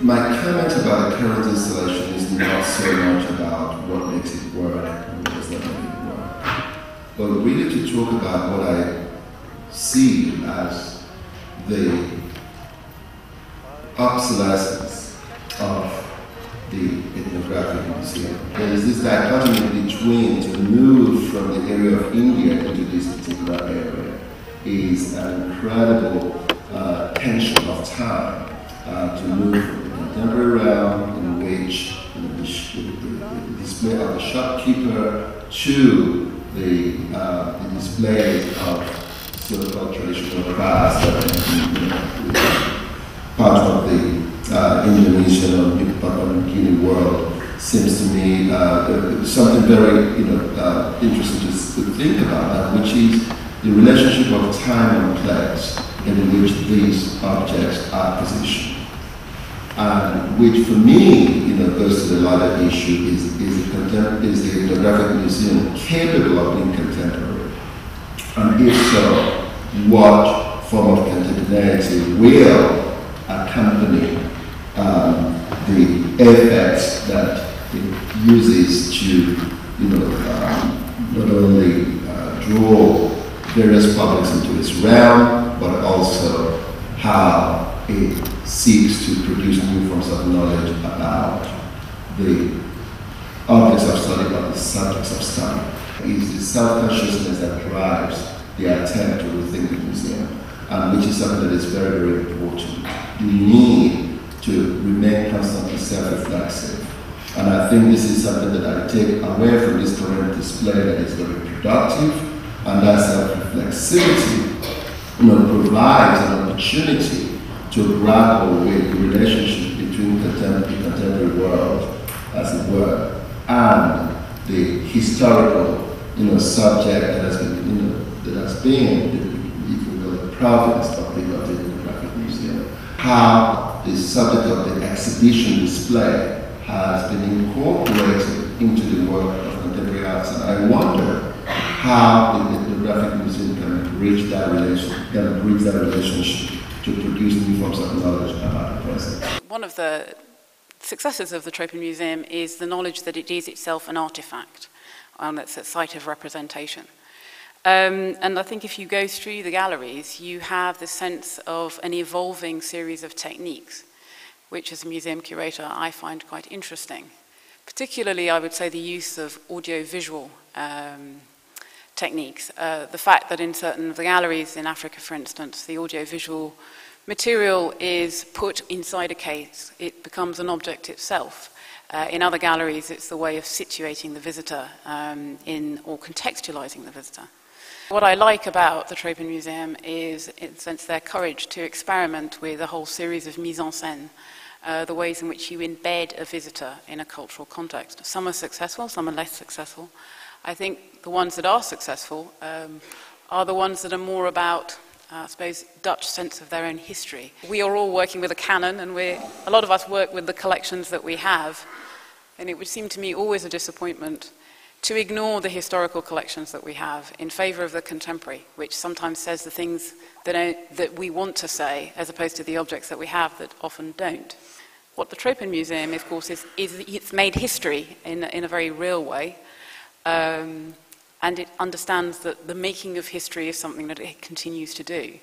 my comment about the current installation is not so much about what makes it work and what does not make it work, but really to talk about what I see as the obsolescence of the ethnographic museum. There is this dichotomy between to move from the area of India into this particular area is an incredible uh, tension of time uh, to move the contemporary realm in which the, display of the shopkeeper to the, uh, the display of so-called traditional that part of the uh, Indonesian or Papua New Guinea world. Seems to me uh, something very you know uh, interesting to, to think about that, which is the relationship of time and place in which these objects are positioned. And which for me, you know, goes to the larger issue is, is, the, is the ethnographic museum capable of being contemporary? And if so, what form of contemporaneity will accompany um, the effects that it uses to, you know, um, not only uh, draw various publics into its realm, but also how it seeks to produce new forms of knowledge about the objects of study, about the subjects of study. It is the self-consciousness that drives the attempt to rethink the museum, um, which is something that is very, very important. We need to remain constantly self-reflexive. And I think this is something that I take away from this current display that is very productive, and that self-reflexivity you know, provides an opportunity to grapple with the relationship between the contemporary world, as it were, and the historical you know, subject that has been, you know, that has been, if you will, the province of the, of the Ethnographic Museum. How the subject of the exhibition display has been incorporated into the work of contemporary arts. And I wonder how the Ethnographic Museum that relation, can bridge that relationship to produce new forms of knowledge about the present. One of the successes of the Tropen Museum is the knowledge that it is itself an artifact, and it's a site of representation. Um, and I think if you go through the galleries, you have the sense of an evolving series of techniques, which as a museum curator I find quite interesting. Particularly, I would say, the use of audio-visual um, techniques. Uh, the fact that in certain of the galleries in Africa, for instance, the audio-visual material is put inside a case. It becomes an object itself. Uh, in other galleries, it's the way of situating the visitor um, in, or contextualizing the visitor. What I like about the Tropen Museum is, in a sense, their courage to experiment with a whole series of mise en scène, uh, the ways in which you embed a visitor in a cultural context. Some are successful, some are less successful. I think the ones that are successful um, are the ones that are more about, uh, I suppose, Dutch sense of their own history. We are all working with a canon, and we a lot of us work with the collections that we have, and it would seem to me always a disappointment to ignore the historical collections that we have in favor of the contemporary, which sometimes says the things that, are, that we want to say, as opposed to the objects that we have that often don't. What the Tropen Museum, of course, is, is it's made history in, in a very real way, um, and it understands that the making of history is something that it continues to do.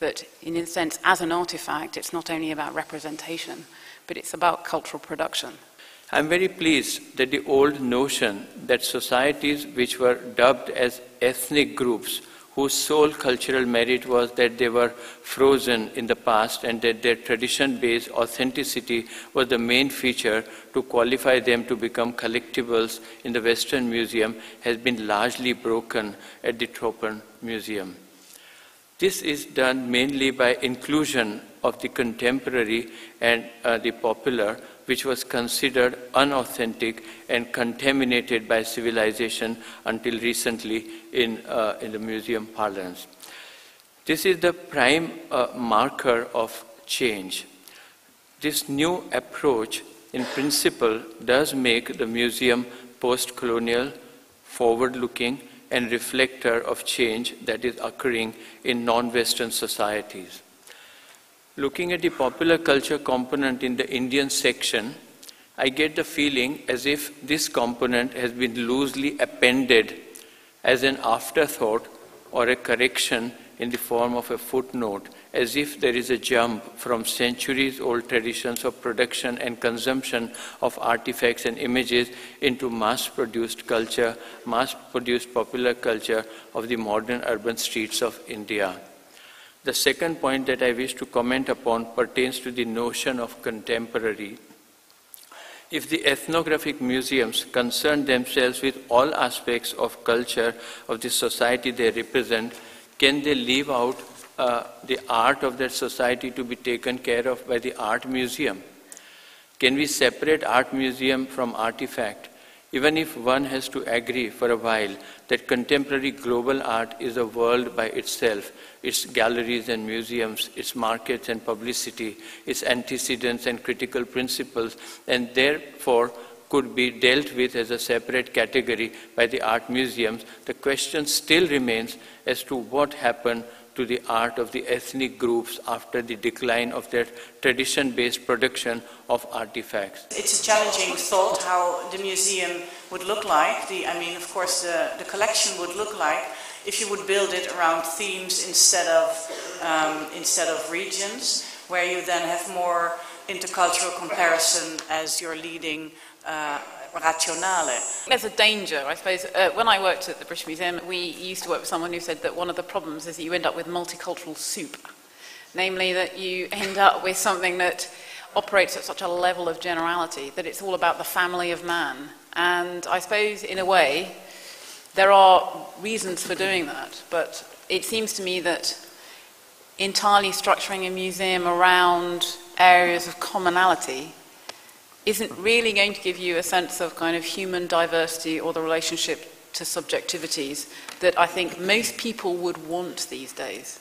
That, in a sense, as an artifact, it's not only about representation, but it's about cultural production. I'm very pleased that the old notion that societies which were dubbed as ethnic groups, whose sole cultural merit was that they were frozen in the past and that their tradition based authenticity was the main feature to qualify them to become collectibles in the Western Museum, has been largely broken at the Tropen Museum. This is done mainly by inclusion of the contemporary and uh, the popular which was considered unauthentic and contaminated by civilization until recently in, uh, in the museum parlance. This is the prime uh, marker of change. This new approach, in principle, does make the museum post colonial, forward looking, and reflector of change that is occurring in non Western societies. Looking at the popular culture component in the Indian section, I get the feeling as if this component has been loosely appended as an afterthought or a correction in the form of a footnote, as if there is a jump from centuries old traditions of production and consumption of artifacts and images into mass produced culture, mass produced popular culture of the modern urban streets of India. The second point that I wish to comment upon pertains to the notion of contemporary. If the ethnographic museums concern themselves with all aspects of culture of the society they represent, can they leave out uh, the art of that society to be taken care of by the art museum? Can we separate art museum from artifact? Even if one has to agree for a while that contemporary global art is a world by itself, its galleries and museums, its markets and publicity, its antecedents and critical principles, and therefore could be dealt with as a separate category by the art museums, the question still remains as to what happened to the art of the ethnic groups after the decline of their tradition-based production of artifacts. It's a challenging thought how the museum would look like. The, I mean, of course, the, the collection would look like if you would build it around themes instead of, um, instead of regions, where you then have more intercultural comparison as your leading uh, rationale. There's a danger, I suppose. Uh, when I worked at the British Museum, we used to work with someone who said that one of the problems is that you end up with multicultural soup. Namely, that you end up with something that operates at such a level of generality that it's all about the family of man. And I suppose, in a way, there are reasons for doing that, but it seems to me that entirely structuring a museum around areas of commonality isn't really going to give you a sense of kind of human diversity or the relationship to subjectivities that I think most people would want these days.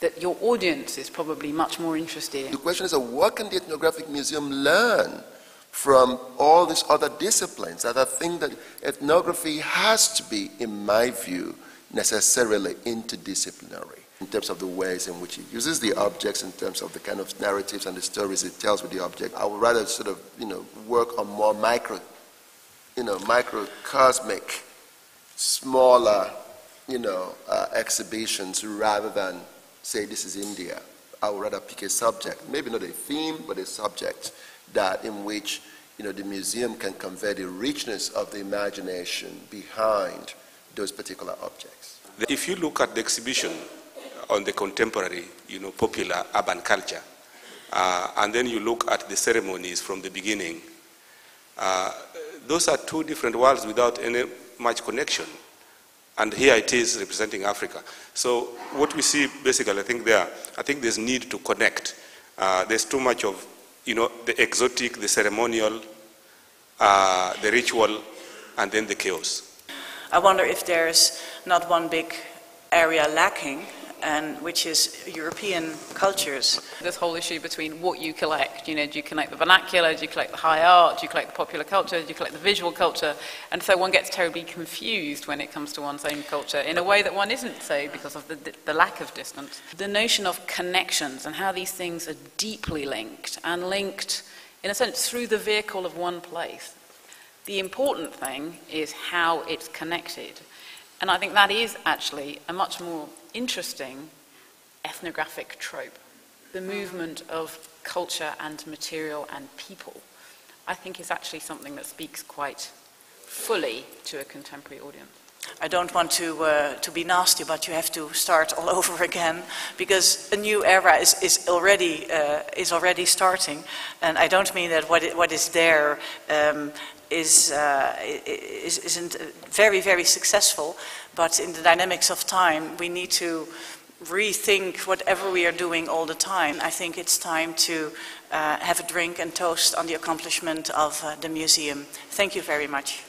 That your audience is probably much more interested in. The question is, uh, what can the ethnographic museum learn from all these other disciplines? That I think that ethnography has to be, in my view, necessarily interdisciplinary in terms of the ways in which it uses the objects, in terms of the kind of narratives and the stories it tells with the object. I would rather sort of, you know, work on more micro, you know, microcosmic, smaller, you know, uh, exhibitions rather than say this is India. I would rather pick a subject, maybe not a theme, but a subject that in which, you know, the museum can convey the richness of the imagination behind those particular objects. If you look at the exhibition on the contemporary, you know, popular urban culture. Uh, and then you look at the ceremonies from the beginning. Uh, those are two different worlds without any much connection. And here it is representing Africa. So what we see basically, I think there, I think there's need to connect. Uh, there's too much of, you know, the exotic, the ceremonial, uh, the ritual, and then the chaos. I wonder if there's not one big area lacking and which is European cultures. This whole issue between what you collect, you know, do you collect the vernacular, do you collect the high art, do you collect the popular culture, do you collect the visual culture, and so one gets terribly confused when it comes to one's own culture in a way that one isn't so because of the, the lack of distance. The notion of connections and how these things are deeply linked and linked, in a sense, through the vehicle of one place. The important thing is how it's connected. And I think that is actually a much more interesting ethnographic trope. The movement of culture and material and people, I think, is actually something that speaks quite fully to a contemporary audience. I don't want to, uh, to be nasty, but you have to start all over again because a new era is, is, already, uh, is already starting. And I don't mean that what, it, what is there um, is, uh, is, isn't very, very successful, but in the dynamics of time, we need to rethink whatever we are doing all the time. I think it's time to uh, have a drink and toast on the accomplishment of uh, the museum. Thank you very much.